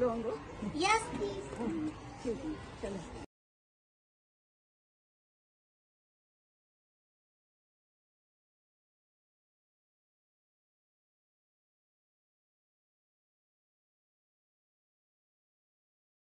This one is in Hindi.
लोगों को यस प्लीज़ चलो